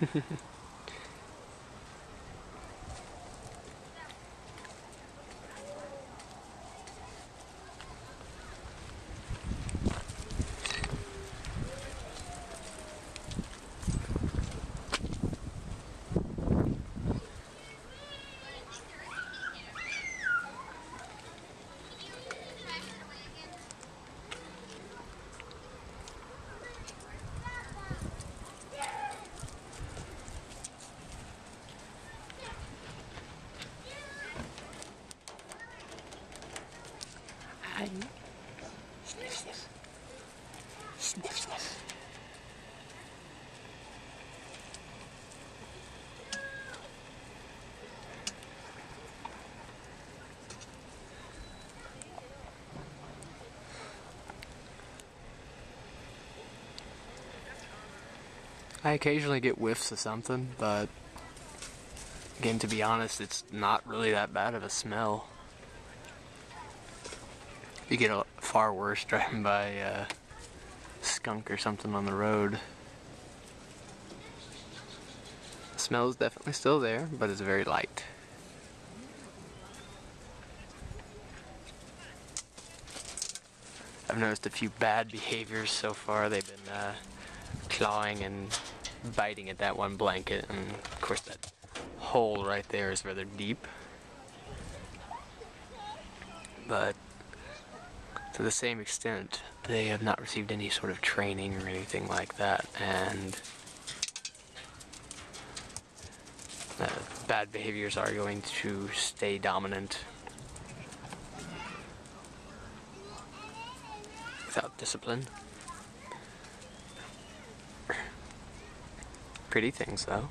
Mm-hmm. Hi. Sniff, sniff. Sniff, sniff. I occasionally get whiffs of something, but again, to be honest, it's not really that bad of a smell. You get a far worse driving by a skunk or something on the road. The smell is definitely still there, but it's very light. I've noticed a few bad behaviors so far. They've been uh, clawing and biting at that one blanket, and of course that hole right there is rather deep. But to the same extent, they have not received any sort of training or anything like that, and uh, bad behaviors are going to stay dominant without discipline. Pretty things, though.